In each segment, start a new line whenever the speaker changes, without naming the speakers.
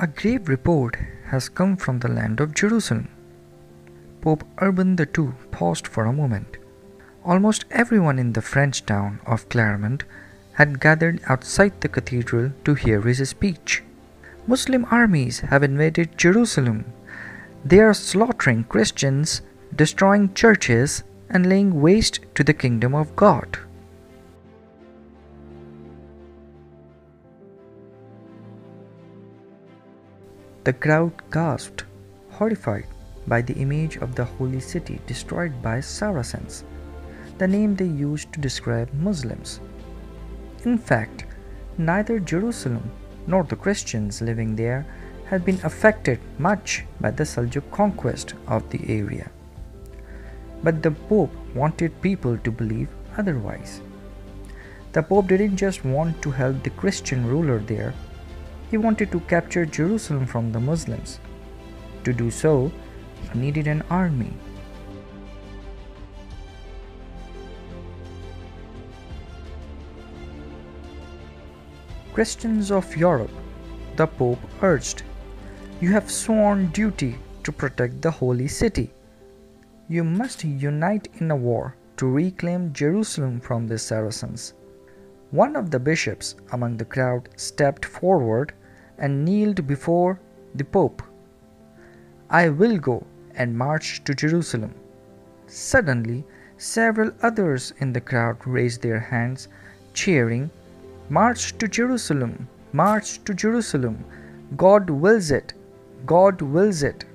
A grave report has come from the land of Jerusalem. Pope Urban II paused for a moment. Almost everyone in the French town of Clermont had gathered outside the cathedral to hear his speech. Muslim armies have invaded Jerusalem. They are slaughtering Christians, destroying churches, and laying waste to the kingdom of God. The crowd gasped, horrified by the image of the holy city destroyed by Saracens, the name they used to describe Muslims. In fact, neither Jerusalem nor the Christians living there had been affected much by the Seljuk conquest of the area. But the Pope wanted people to believe otherwise. The Pope didn't just want to help the Christian ruler there, he wanted to capture Jerusalem from the Muslims. To do so, he needed an army. Christians of Europe, the Pope urged, you have sworn duty to protect the holy city. You must unite in a war to reclaim Jerusalem from the Saracens. One of the bishops among the crowd stepped forward and kneeled before the Pope. I will go and march to Jerusalem. Suddenly, several others in the crowd raised their hands, cheering, March to Jerusalem! March to Jerusalem! God wills it! God wills it!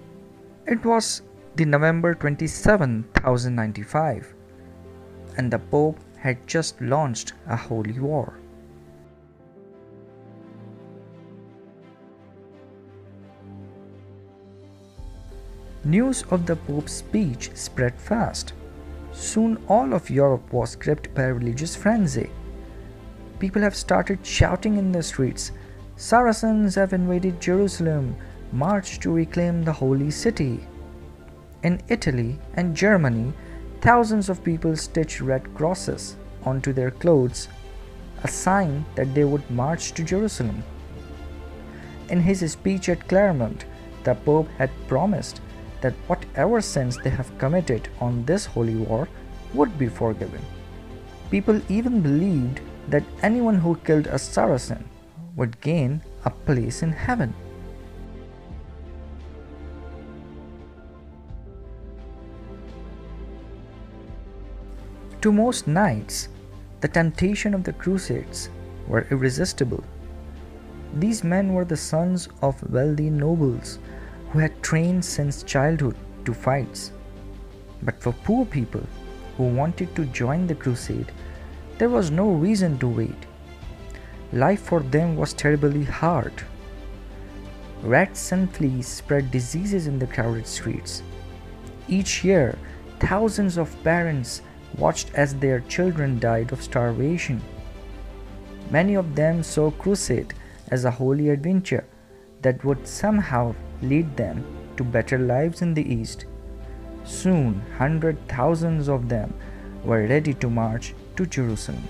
It was the November 27, 1095, and the Pope had just launched a holy war. News of the Pope's speech spread fast. Soon all of Europe was gripped by religious frenzy. People have started shouting in the streets, Saracens have invaded Jerusalem, march to reclaim the holy city. In Italy and Germany, thousands of people stitched red crosses onto their clothes, a sign that they would march to Jerusalem. In his speech at Clermont, the Pope had promised that whatever sins they have committed on this holy war would be forgiven. People even believed that anyone who killed a Saracen would gain a place in heaven. To most knights, the temptation of the Crusades were irresistible. These men were the sons of wealthy nobles who had trained since childhood to fights. But for poor people who wanted to join the crusade, there was no reason to wait. Life for them was terribly hard. Rats and fleas spread diseases in the crowded streets. Each year, thousands of parents watched as their children died of starvation. Many of them saw crusade as a holy adventure that would somehow lead them to better lives in the East. Soon, hundred thousands of them were ready to march to Jerusalem.